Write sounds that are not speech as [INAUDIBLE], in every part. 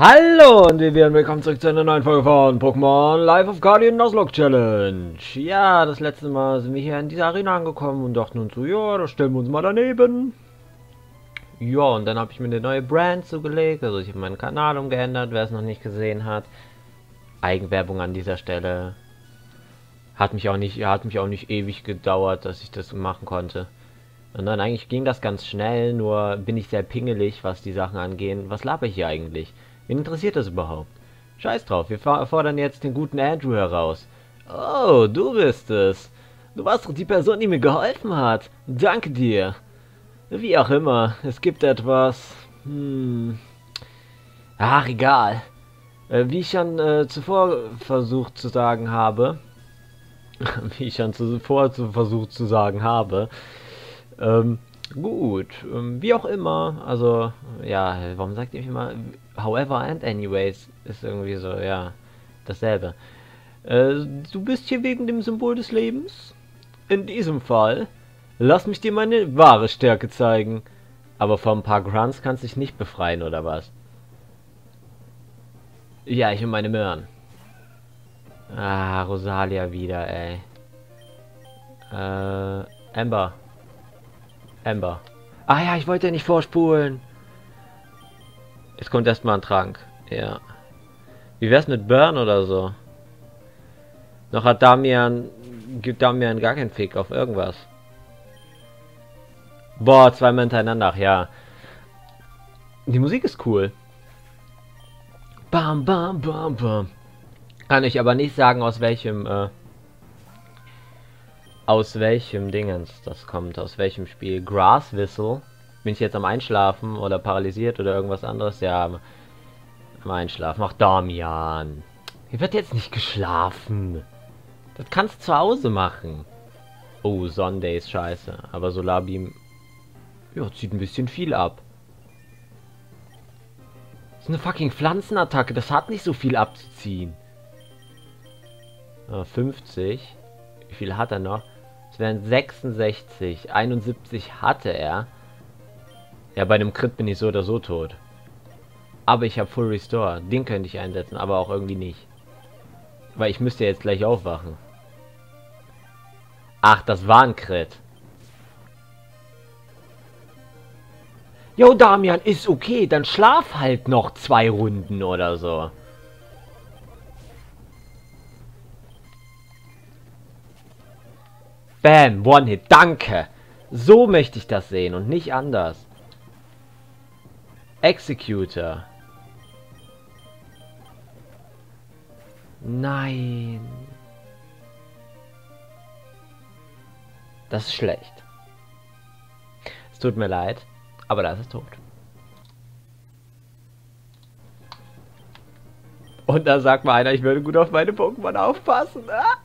Hallo und wir werden willkommen zurück zu einer neuen Folge von Pokémon Life of Guardian Nuzlocke Challenge. Ja, das letzte Mal sind wir hier in dieser Arena angekommen und dachten uns so, ja, da stellen wir uns mal daneben. Ja, und dann habe ich mir eine neue Brand zugelegt, also ich habe meinen Kanal umgeändert, wer es noch nicht gesehen hat. Eigenwerbung an dieser Stelle. Hat mich auch nicht, hat mich auch nicht ewig gedauert, dass ich das machen konnte. Und dann eigentlich ging das ganz schnell, nur bin ich sehr pingelig, was die Sachen angehen. Was laber ich hier eigentlich? Wen interessiert das überhaupt? Scheiß drauf, wir fordern jetzt den guten Andrew heraus. Oh, du bist es. Du warst doch die Person, die mir geholfen hat. Danke dir. Wie auch immer, es gibt etwas... Hm... Ach, egal. Äh, wie ich schon äh, zuvor versucht zu sagen habe... [LAUGHS] wie ich schon zuvor zu versucht zu sagen habe... Ähm, gut, ähm, wie auch immer, also, ja, warum sagt ihr immer, however and anyways, ist irgendwie so, ja, dasselbe. Äh, du bist hier wegen dem Symbol des Lebens? In diesem Fall, lass mich dir meine wahre Stärke zeigen. Aber von ein paar Grunts kannst du dich nicht befreien, oder was? Ja, ich und meine Möhren. Ah, Rosalia wieder, ey. Äh, Amber. Amber. Ah ja, ich wollte ja nicht vorspulen. Jetzt kommt erstmal ein Trank. Ja. Wie wär's mit Burn oder so? Noch hat Damian... Gibt Damian gar keinen Fick auf irgendwas. Boah, zweimal hintereinander, ja. Die Musik ist cool. Bam, bam, bam, bam. Kann ich aber nicht sagen, aus welchem, äh, aus welchem Dingens das kommt, aus welchem Spiel. Grass Whistle. Bin ich jetzt am Einschlafen oder paralysiert oder irgendwas anderes? Ja, am Einschlafen. Ach, Damian. Hier wird jetzt nicht geschlafen. Das kannst du zu Hause machen. Oh, Sunday ist scheiße. Aber Solarbeam... Ja, zieht ein bisschen viel ab. Das ist eine fucking Pflanzenattacke. Das hat nicht so viel abzuziehen. Ah, 50. Wie viel hat er noch? Es wären 66. 71 hatte er. Ja, bei dem Crit bin ich so oder so tot. Aber ich habe Full Restore. Den könnte ich einsetzen, aber auch irgendwie nicht. Weil ich müsste jetzt gleich aufwachen. Ach, das war ein Crit. Jo, Damian, ist okay. Dann schlaf halt noch zwei Runden oder so. Bam, One-Hit, danke. So möchte ich das sehen und nicht anders. Executor. Nein. Das ist schlecht. Es tut mir leid, aber das ist tot. Und da sagt mal einer, ich würde gut auf meine Pokémon aufpassen. Ah!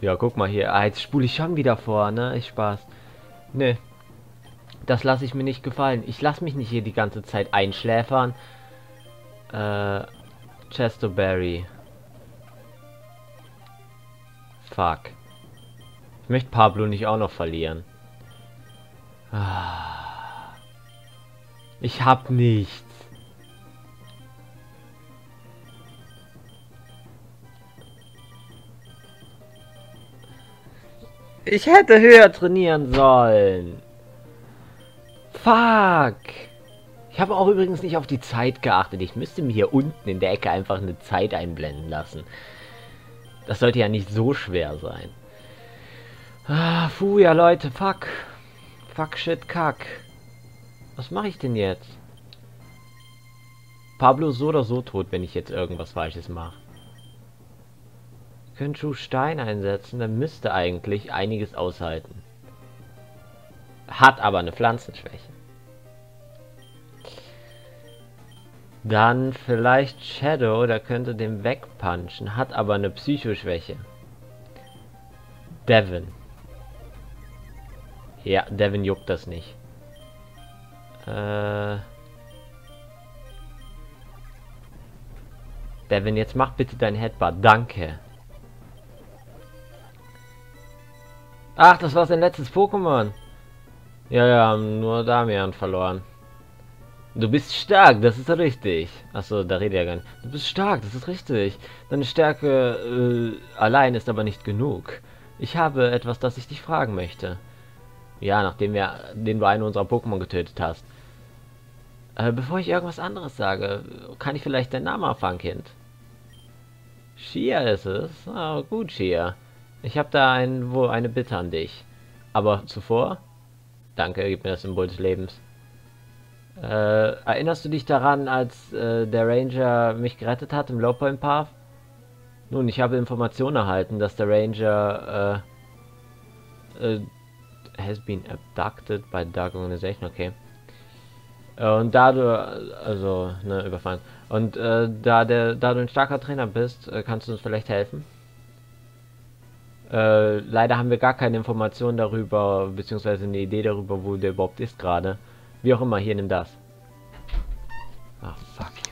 Ja, guck mal hier. Ah, jetzt spule ich schon wieder vor, ne? Ich Spaß. Ne. Das lasse ich mir nicht gefallen. Ich lasse mich nicht hier die ganze Zeit einschläfern. Äh, Chesterberry. Fuck. Ich möchte Pablo nicht auch noch verlieren. Ah. Ich hab nichts. Ich hätte höher trainieren sollen. Fuck. Ich habe auch übrigens nicht auf die Zeit geachtet. Ich müsste mir hier unten in der Ecke einfach eine Zeit einblenden lassen. Das sollte ja nicht so schwer sein. Ah, puh, ja Leute, fuck. Fuck, shit, kack. Was mache ich denn jetzt? Pablo so oder so tot, wenn ich jetzt irgendwas Falsches mache. Könnte Stein einsetzen, dann müsste eigentlich einiges aushalten. Hat aber eine Pflanzenschwäche. Dann vielleicht Shadow, der könnte den wegpunchen, hat aber eine Psychoschwäche. Devin. Ja, Devin juckt das nicht. Äh... Devin, jetzt mach bitte dein Headbar. Danke. Ach, das war sein letztes Pokémon. Ja, haben nur Damian verloren. Du bist stark, das ist richtig. Achso, da rede ich ja gar nicht. Du bist stark, das ist richtig. Deine Stärke äh, allein ist aber nicht genug. Ich habe etwas, das ich dich fragen möchte. Ja, nachdem wir, den du einen unserer Pokémon getötet hast. Äh, bevor ich irgendwas anderes sage, kann ich vielleicht deinen Namen erfahren, Kind? Shia ist es. Oh, gut, Shia. Ich habe da ein, wo eine Bitte an dich. Aber zuvor? Danke, gib mir das Symbol des Lebens. Äh, erinnerst du dich daran, als äh, der Ranger mich gerettet hat im Low Point Path? Nun, ich habe Informationen erhalten, dass der Ranger äh, äh has been abducted by the Dark Organization, okay. Und da du, also, ne, überfallen. Und äh, da, der, da du ein starker Trainer bist, äh, kannst du uns vielleicht helfen? Äh, leider haben wir gar keine Informationen darüber, beziehungsweise eine Idee darüber, wo der überhaupt ist gerade. Wie auch immer, hier nimm das. Ah, fuck you.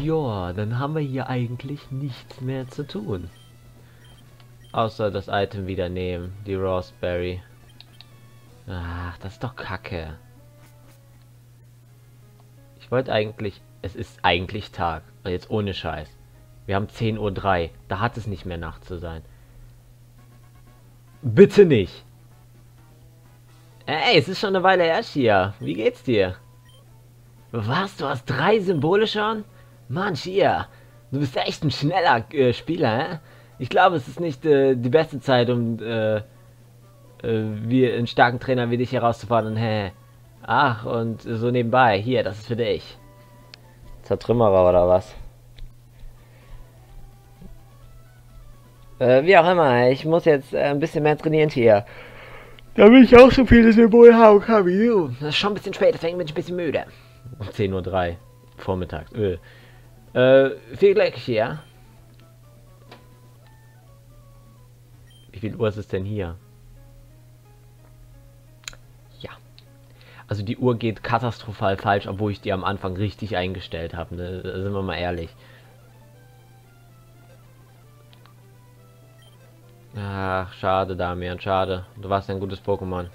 Ja, dann haben wir hier eigentlich nichts mehr zu tun. Außer das Item wieder nehmen, die Raspberry. Ach, das ist doch kacke. Ich wollte eigentlich... Es ist eigentlich Tag. Jetzt ohne Scheiß. Wir haben 10.03 Uhr. Da hat es nicht mehr Nacht zu sein. Bitte nicht. Ey, es ist schon eine Weile her hier. Wie geht's dir? Was? Du hast drei Symbole schon? Mann, Shia, du bist echt ein schneller äh, Spieler, hä? Ich glaube, es ist nicht äh, die beste Zeit, um äh, äh, wie einen starken Trainer wie dich herauszufordern. Hä? Ach, und so nebenbei. Hier, das ist für dich. Zertrümmerer oder was? Äh, wie auch immer, ich muss jetzt äh, ein bisschen mehr trainieren hier. Damit ich auch so viele Symbole haben kann wie du. Das ist schon ein bisschen spät, deswegen bin ich ein bisschen müde. 10.03 Uhr vormittags. Öh. Äh, viel Glück hier. Viel Uhr ist es denn hier? Ja. Also die Uhr geht katastrophal falsch, obwohl ich die am Anfang richtig eingestellt habe. Ne? Sind wir mal ehrlich. Ach, schade, Damian, schade. Du warst ein gutes Pokémon.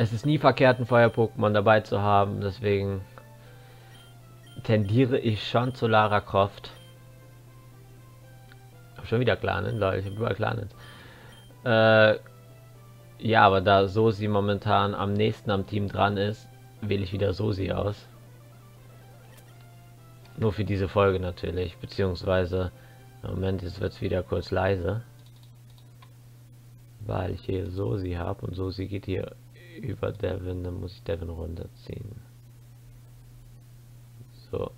es ist nie verkehrt, ein Feuer-Pokémon dabei zu haben, deswegen tendiere ich schon zu Lara Croft. Schon wieder Clanen, Leute, ich hab überall Clanen. Äh, ja, aber da Sosi momentan am nächsten am Team dran ist, wähle ich wieder Sosi aus. Nur für diese Folge natürlich, beziehungsweise, Moment, jetzt wird es wieder kurz leise. Weil ich hier Sosi habe und Sosi geht hier über Devin, dann muss ich Devin runterziehen. So.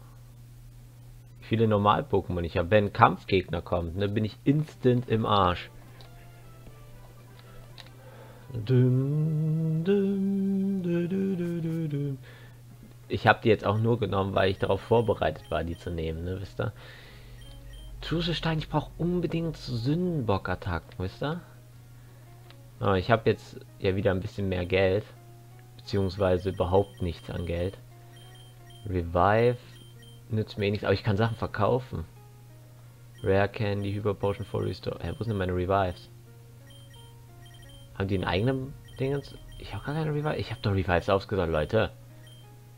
Viele Normal-Pokémon ich habe. Wenn ein Kampfgegner kommt, dann bin ich instant im Arsch. Ich habe die jetzt auch nur genommen, weil ich darauf vorbereitet war, die zu nehmen, ne, wisst ihr? Stein, ich brauche unbedingt Sündenbock-Attacken, wisst ihr? Aber ich habe jetzt ja wieder ein bisschen mehr Geld. Beziehungsweise überhaupt nichts an Geld. Revive nützt mir eh nichts, aber ich kann Sachen verkaufen. Rare Candy, Hyper Potion for Restore. Hä, wo sind meine Revives? Haben die einen eigenen Dingens? Ich habe gar keine Revives. Ich habe doch Revives ausgesagt, Leute.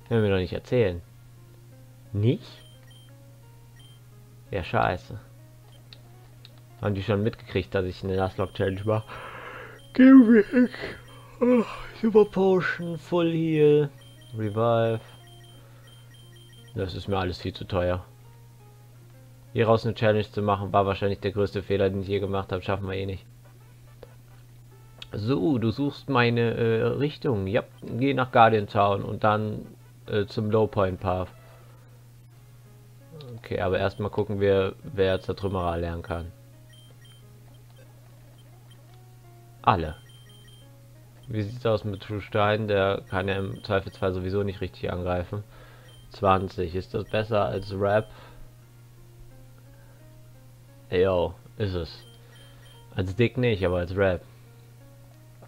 Können wir doch nicht erzählen. Nicht? Ja, scheiße. Haben die schon mitgekriegt, dass ich eine Last Lock Challenge mache? Geh weg. Oh, Super Potion, Full Heal, Revive. Das ist mir alles viel zu teuer. Hier raus eine Challenge zu machen, war wahrscheinlich der größte Fehler, den ich je gemacht habe. Schaffen wir eh nicht. So, du suchst meine äh, Richtung. Ja, geh nach Guardian Town und dann äh, zum Low Point Path. Okay, aber erstmal gucken wir, wer Zertrümmerer lernen kann. Alle. Wie sieht es aus mit True Stein? Der kann ja im Zweifelsfall sowieso nicht richtig angreifen. 20. Ist das besser als Rap? Yo, ist es. Als Dick nicht, aber als Rap.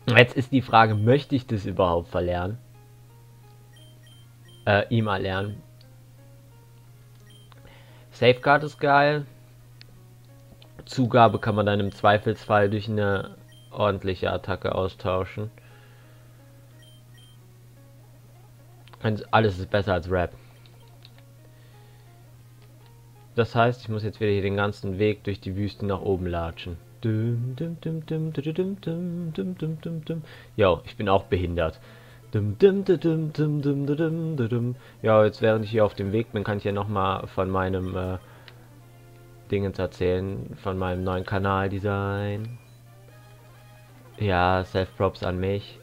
Jetzt ist die Frage, möchte ich das überhaupt verlernen? Äh, ihm erlernen. Safeguard ist geil. Zugabe kann man dann im Zweifelsfall durch eine ordentliche Attacke austauschen. Und alles ist besser als Rap. Das heißt, ich muss jetzt wieder hier den ganzen Weg durch die Wüste nach oben latschen. Ja, ich bin auch behindert. Ja, jetzt während ich hier auf dem Weg bin, kann ich ja nochmal von meinem äh, Dingens erzählen, von meinem neuen Kanaldesign. Ja, Self-Props an mich.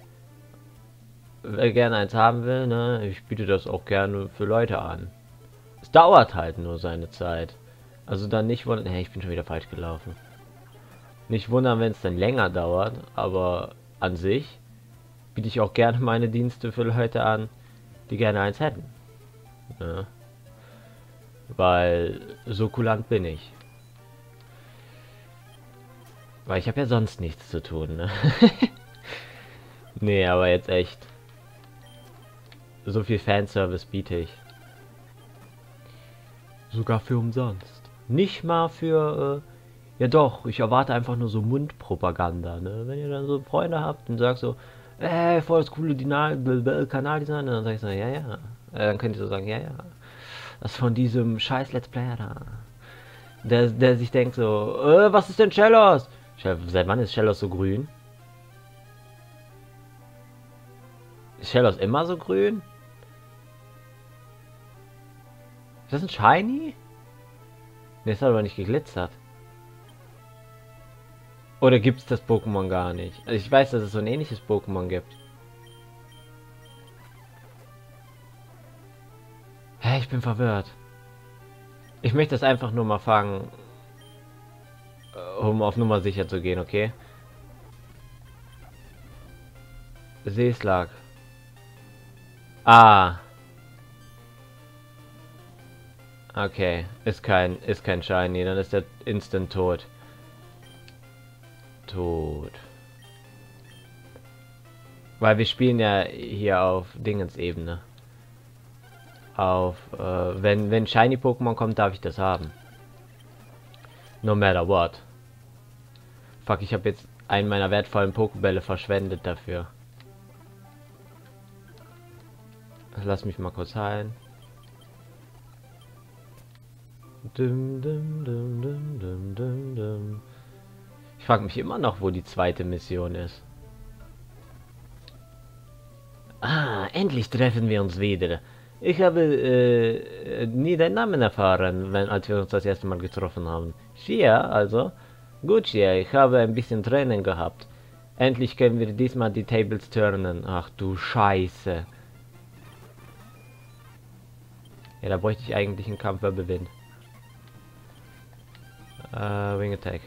Wer gerne eins haben will, ne, ich biete das auch gerne für Leute an. Dauert halt nur seine Zeit. Also dann nicht wundern, hey, ich bin schon wieder falsch gelaufen. Nicht wundern, wenn es dann länger dauert, aber an sich biete ich auch gerne meine Dienste für Leute an, die gerne eins hätten. Ja. Weil so kulant bin ich. Weil ich habe ja sonst nichts zu tun, ne? [LAUGHS] nee, aber jetzt echt. So viel Fanservice biete ich. Sogar für umsonst. Nicht mal für, äh, ja doch, ich erwarte einfach nur so Mundpropaganda, ne? Wenn ihr dann so Freunde habt und sagt so, äh, voll das coole Kanaldesign. Dann sag ich so, ja, ja. Äh, dann könnt ihr so sagen, ja, ja. Das von diesem scheiß Let's Player da. Der, der sich denkt so, äh, was ist denn Shellos? Seit wann ist Shellos so grün? Ist Shellos immer so grün? Ist das ein Shiny? Ne, ist aber nicht geglitzert. Oder gibt es das Pokémon gar nicht? Also ich weiß, dass es so ein ähnliches Pokémon gibt. Hä, ich bin verwirrt. Ich möchte das einfach nur mal fangen, äh, um auf Nummer sicher zu gehen, okay? Seeslag. Ah. Okay, ist kein, ist kein Shiny, dann ist der instant tot tot. Weil wir spielen ja hier auf Dingens-Ebene. Auf, äh, wenn, wenn Shiny Pokémon kommt, darf ich das haben. No matter what. Fuck, ich habe jetzt einen meiner wertvollen Pokebälle verschwendet dafür. Lass mich mal kurz heilen. Dum, dum, dum, dum, dum, dum, dum. Ich frage mich immer noch, wo die zweite Mission ist. Ah, endlich treffen wir uns wieder. Ich habe äh, nie deinen Namen erfahren, wenn, als wir uns das erste Mal getroffen haben. Shia, also? Gut, Shia, ich habe ein bisschen Tränen gehabt. Endlich können wir diesmal die Tables turnen. Ach du Scheiße. Ja, da bräuchte ich eigentlich einen Kampf Wirbelwind. Äh, Wing Attack.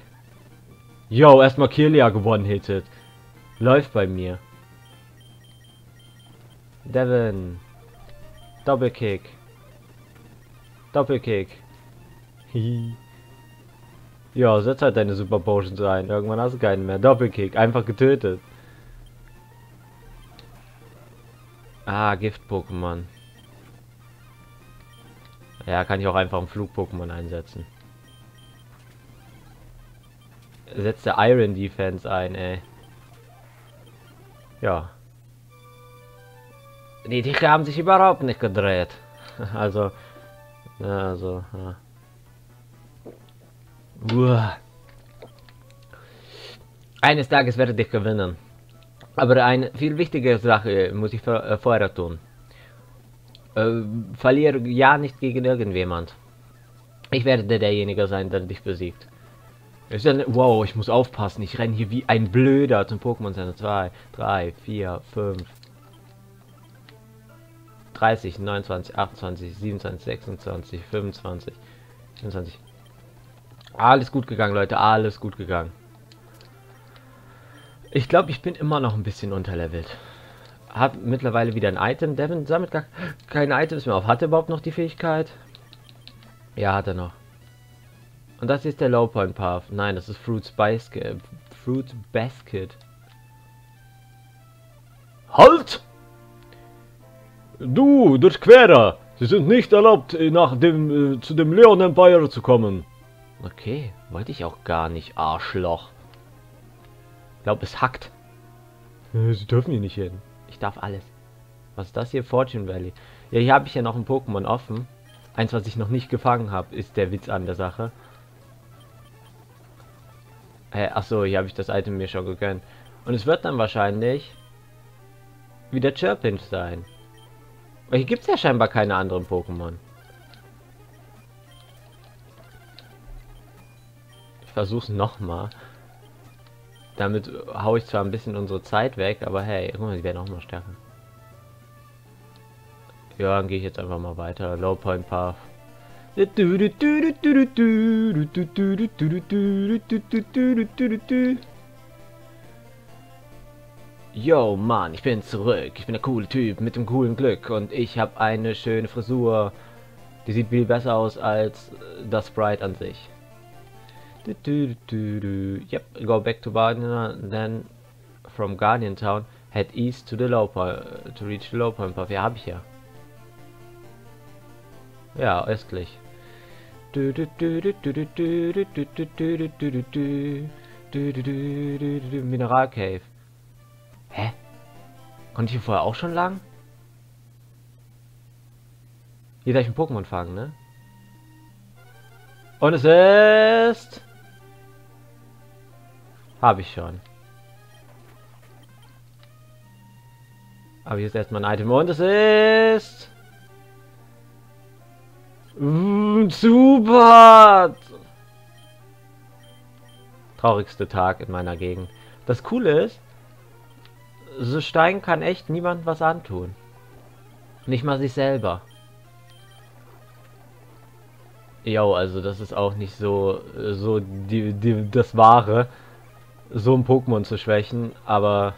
Yo, erstmal Kirlia gewonnen hittet. Läuft bei mir. Devin. Doppelkick. Doppelkick. [LAUGHS] ja, setz halt deine Super Potions ein. Irgendwann hast du keinen mehr. Doppelkick. Einfach getötet. Ah, Gift-Pokémon. Ja, kann ich auch einfach ein Flug-Pokémon einsetzen setzt der Iron Defense ein, ey. Ja. Die Tiere haben sich überhaupt nicht gedreht. [LAUGHS] Also, ja, also, ja. Uah. Eines Tages werde ich gewinnen. Aber eine viel wichtigere Sache muss ich äh, vorher tun. Äh, verliere ja nicht gegen irgendjemand. Ich werde derjenige sein, der dich besiegt. Ja, wow, ich muss aufpassen. Ich renne hier wie ein Blöder zum Pokémon Center. 2, 3, 4, 5, 30, 29, 28, 27, 26, 25, 24. Alles gut gegangen, Leute. Alles gut gegangen. Ich glaube, ich bin immer noch ein bisschen unterlevelt. Hab mittlerweile wieder ein Item. Devin sammelt gar keine Items mehr auf. Hat er überhaupt noch die Fähigkeit? Ja, hat er noch. Und das ist der Low Point Path. Nein, das ist Fruit Spice Fruit Basket. Halt! Du, Durchquerer! Sie sind nicht erlaubt, nach dem, äh, zu dem Leon Empire zu kommen. Okay, wollte ich auch gar nicht, Arschloch. Ich glaube, es hackt. Äh, Sie dürfen hier nicht hin. Ich darf alles. Was ist das hier? Fortune Valley. Ja, hier habe ich ja noch ein Pokémon offen. Eins, was ich noch nicht gefangen habe, ist der Witz an der Sache. Äh, achso, hier habe ich das Item mir schon gegönnt. Und es wird dann wahrscheinlich wieder Chirpinch sein. Weil hier gibt es ja scheinbar keine anderen Pokémon. Ich versuche es nochmal. Damit haue ich zwar ein bisschen unsere Zeit weg, aber hey, guck mal, die werden auch mal stärker. Ja, dann gehe ich jetzt einfach mal weiter. Low Point Path. Yo, Mann, ich bin zurück. Ich bin der coole Typ mit dem coolen Glück und ich habe eine schöne Frisur. Die sieht viel besser aus als das Sprite an sich. Yep, go back to Guardian, then from Guardian Town, head east to the low point, to reach the low point path. Ja, habe ich ja. Ja, östlich. Mineralcave. Hä? Konnte ich hier vorher auch schon lang? Hier darf ich ein Pokémon fangen, ne? Und es ist... Habe ich schon. Aber hier ist erstmal ein Item und es ist... Mm, super! Traurigste Tag in meiner Gegend. Das Coole ist, so Stein kann echt niemand was antun. Nicht mal sich selber. Jo, also das ist auch nicht so, so die, die, das Wahre, so ein Pokémon zu schwächen, aber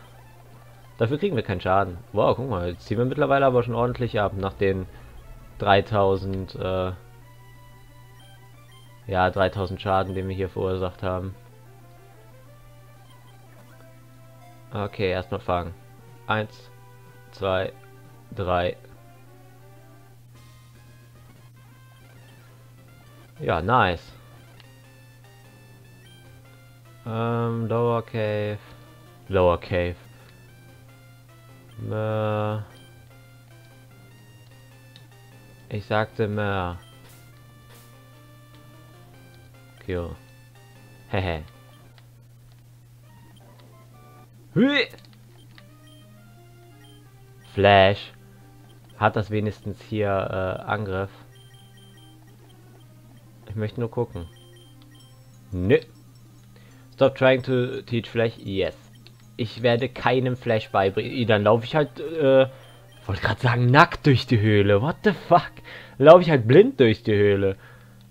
dafür kriegen wir keinen Schaden. Wow, guck mal, jetzt ziehen wir mittlerweile aber schon ordentlich ab, nach den 3000, äh, ja, 3000 Schaden, den wir hier verursacht haben. Okay, erstmal fangen. Eins, zwei, drei. Ja, nice. Ähm, Lower Cave. Lower Cave. Äh, ich sagte mehr. Kill. Hehe. Flash. Hat das wenigstens hier äh, Angriff? Ich möchte nur gucken. Nö. Stop trying to teach Flash. Yes. Ich werde keinem Flash beibringen. Dann laufe ich halt äh, wollte gerade sagen, nackt durch die Höhle. What the fuck? Laufe ich halt blind durch die Höhle.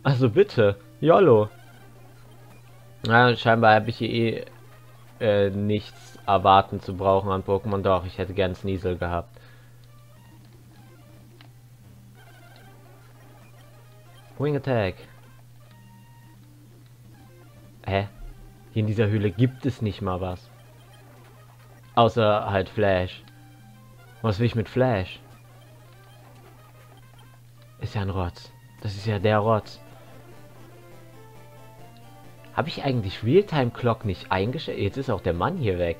Also bitte. YOLO. Na, scheinbar habe ich hier eh äh, nichts erwarten zu brauchen an Pokémon. Doch, ich hätte gern Sneasel gehabt. Wing Attack. Hä? Hier in dieser Höhle gibt es nicht mal was. Außer halt Flash. Was will ich mit Flash? Ist ja ein Rotz. Das ist ja der Rotz. Habe ich eigentlich Realtime Clock nicht eingestellt? Jetzt ist auch der Mann hier weg.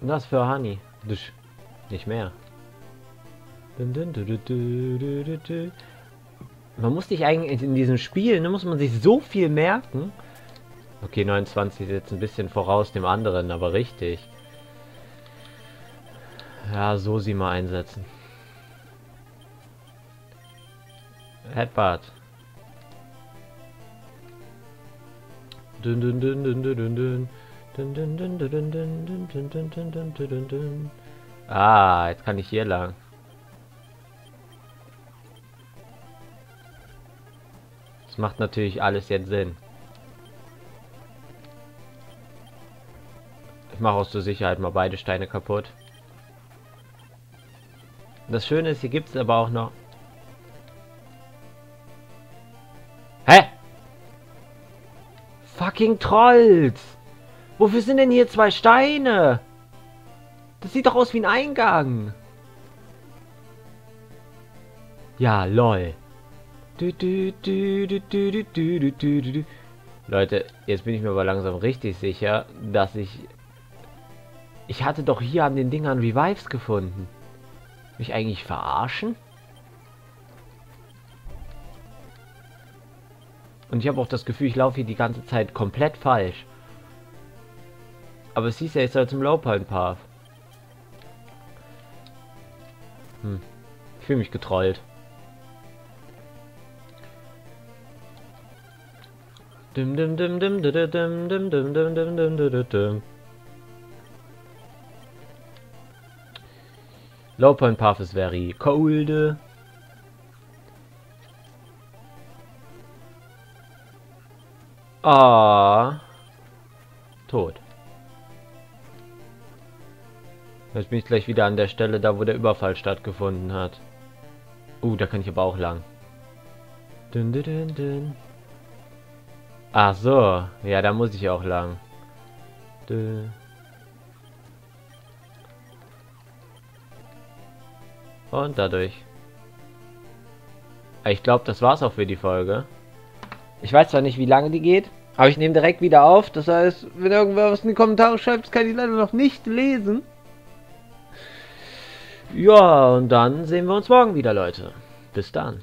Was für Honey? Nicht mehr. Man muss sich eigentlich in diesem Spiel, ne, muss man sich so viel merken. Okay, 29 ist jetzt ein bisschen voraus dem anderen, aber richtig. Ja, so sie mal einsetzen. Headbutt. Dün dün dün dün dün dün dün. Ah, jetzt kann ich hier lang. Das macht natürlich alles jetzt Sinn. Ich mache aus der Sicherheit mal beide Steine kaputt. Das Schöne ist, hier gibt es aber auch noch... Hä? Fucking Trolls! Wofür sind denn hier zwei Steine? Das sieht doch aus wie ein Eingang. Ja, lol. Leute, jetzt bin ich mir aber langsam richtig sicher, dass ich ich hatte doch hier an den Dingern Revives gefunden. Mich eigentlich verarschen? Und ich habe auch das Gefühl, ich laufe hier die ganze Zeit komplett falsch. Aber es hieß ja, ich soll zum Lowpoint Path. Hm. Ich fühle mich getrollt. Dim dim dim dim dim dim dim dim dim dim dim dim dim Low point path is very cold. Ah. Tot. Jetzt bin ich gleich wieder an der Stelle, da wo der Überfall stattgefunden hat. Uh, da kann ich aber auch lang. Dun, dun, dun, dun. Ach so, ja, da muss ich auch lang. Und dadurch. Ich glaube, das war's auch für die Folge. Ich weiß zwar nicht, wie lange die geht, aber ich nehme direkt wieder auf. Das heißt, wenn irgendwer was in die Kommentare schreibt, kann ich leider noch nicht lesen. Ja, und dann sehen wir uns morgen wieder, Leute. Bis dann.